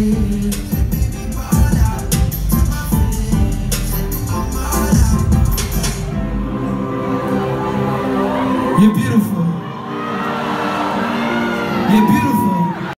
You're beautiful. You're beautiful.